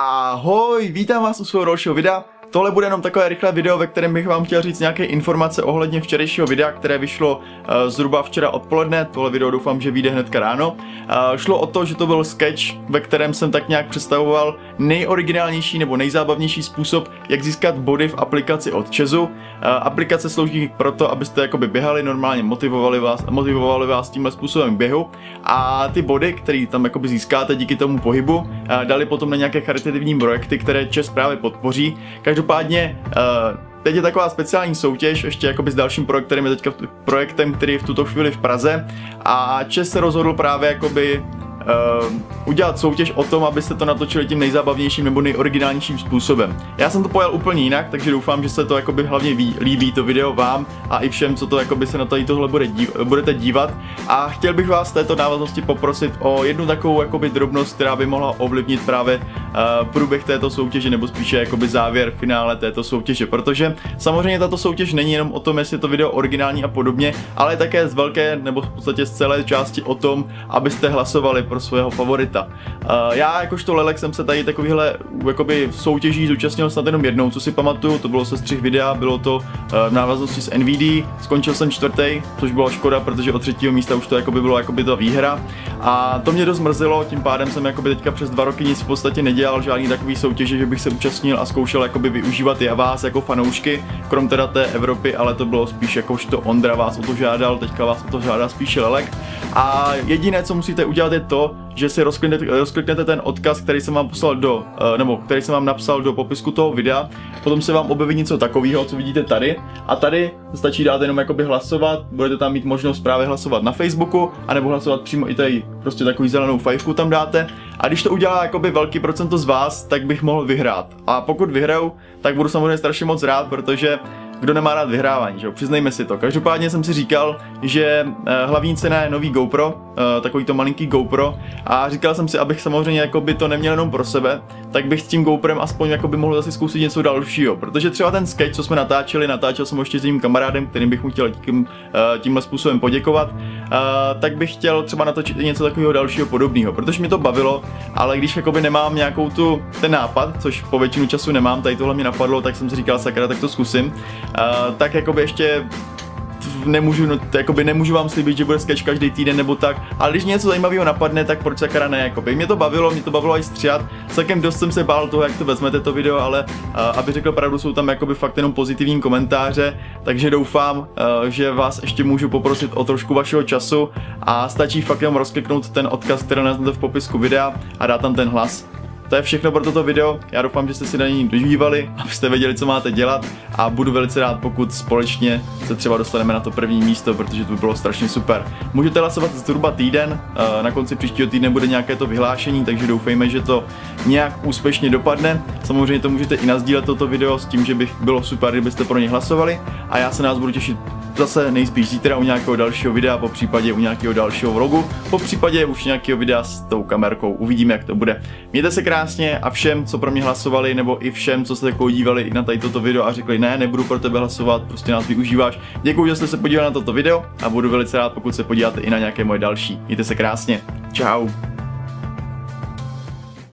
Ahoj, vítám vás u svého dalšího videa. Tohle bude jenom takové rychlé video, ve kterém bych vám chtěl říct nějaké informace ohledně včerejšího videa, které vyšlo uh, zhruba včera odpoledne. Tohle video doufám, že vyjde hnedka ráno. Uh, šlo o to, že to byl sketch, ve kterém jsem tak nějak představoval nejoriginálnější nebo nejzábavnější způsob, jak získat body v aplikaci od Česu. Uh, aplikace slouží proto, abyste jakoby běhali, normálně motivovali vás, motivovali vás tímhle způsobem běhu a ty body, které tam jakoby získáte díky tomu pohybu, dali potom na nějaké charitativní projekty, které Čes právě podpoří. Každý Každopádně uh, teď je taková speciální soutěž ještě jakoby s dalším projektem, je teďka projektem, který je v tuto chvíli v Praze a Čes se rozhodl právě jakoby uh, udělat soutěž o tom, abyste to natočili tím nejzábavnějším nebo nejoriginálnějším způsobem. Já jsem to pojal úplně jinak, takže doufám, že se to jakoby hlavně ví, líbí to video vám a i všem, co to jakoby se na tady tohle bude dív, budete dívat. A chtěl bych vás v této návaznosti poprosit o jednu takovou jakoby drobnost, která by mohla ovlivnit právě průběh této soutěže nebo spíše jakoby závěr finále této soutěže, protože samozřejmě tato soutěž není jenom o tom, jestli je to video originální a podobně, ale také z velké nebo v podstatě z celé části o tom, abyste hlasovali pro svého favorita. Uh, já jakožto Lelek jsem se tady takovýhle jakoby soutěží zúčastnil snad jenom jednou, co si pamatuju, to bylo se střih videa, bylo to uh, v návaznosti s NVD, skončil jsem čtvrtý, což byla škoda, protože od třetího místa už to jakoby bylo jakoby ta výhra a to mě dost mrzelo, tím pádem jsem jakoby teďka přes dva roky nic v podstatě nedělal, žádný takový soutěže, že bych se účastnil a zkoušel jakoby využívat i vás jako fanoušky, krom teda té Evropy, ale to bylo spíš jakožto Ondra vás o to žádal, teďka vás o to žádá spíše Lelek. A jediné, co musíte udělat je to, že si rozkliknete, rozkliknete ten odkaz, který jsem vám poslal do, uh, nebo který jsem vám napsal do popisku toho videa, potom se vám objeví něco takového, co vidíte tady. A tady stačí dát jenom jakoby hlasovat, budete tam mít možnost právě hlasovat na Facebooku, anebo hlasovat přímo i tady prostě takový zelenou fajfku tam dáte. A když to udělá jakoby velký procento z vás, tak bych mohl vyhrát. A pokud vyhraju, tak budu samozřejmě strašně moc rád, protože kdo nemá rád vyhrávání, že jo? Přiznejme si to. Každopádně jsem si říkal, že eh, hlavní cena je nový GoPro, eh, takový to malinký GoPro a říkal jsem si, abych samozřejmě jako by to neměl jenom pro sebe, tak bych s tím GoPrem aspoň jako by mohl zase zkusit něco dalšího, protože třeba ten sketch, co jsme natáčeli, natáčel jsem ho ještě s tím kamarádem, kterým bych mu chtěl tím, eh, tímhle způsobem poděkovat, tak bych chtěl třeba natočit něco takového dalšího podobného, protože mě to bavilo, ale když jakoby nemám nějakou tu ten nápad, což po většinu času nemám, tady tohle mi napadlo, tak jsem si říkal, sakra, tak to zkusím uh, tak jakoby ještě nemůžu, no, jakoby nemůžu vám slíbit, že bude sketch každý týden nebo tak, ale když něco zajímavého napadne, tak proč sakra ne, jakoby. Mě to bavilo, mě to bavilo i stříhat, celkem dost jsem se bál toho, jak to vezmete to video, ale uh, aby řekl pravdu, jsou tam jakoby fakt jenom pozitivní komentáře, takže doufám, uh, že vás ještě můžu poprosit o trošku vašeho času a stačí fakt jenom rozkliknout ten odkaz, který najdete v popisku videa a dát tam ten hlas to je všechno pro toto video. Já doufám, že jste si na ní dožívali, abyste věděli, co máte dělat a budu velice rád, pokud společně se třeba dostaneme na to první místo, protože to by bylo strašně super. Můžete hlasovat zhruba týden, eh, na konci příštího týdne bude nějaké to vyhlášení, takže doufejme, že to nějak úspěšně dopadne. Samozřejmě to můžete i nazdílet toto video s tím, že bych bylo super, kdybyste pro ně hlasovali a já se nás budu těšit zase nejspíš zítra u nějakého dalšího videa, po případě u nějakého dalšího vlogu, po případě už nějakého videa s tou kamerkou. Uvidíme, jak to bude. Mějte se krásně a všem, co pro mě hlasovali, nebo i všem, co se jako dívali i na tady toto video a řekli, ne, nebudu pro tebe hlasovat, prostě nás využíváš. Děkuji, že jste se podívali na toto video a budu velice rád, pokud se podíváte i na nějaké moje další. Mějte se krásně. Ciao.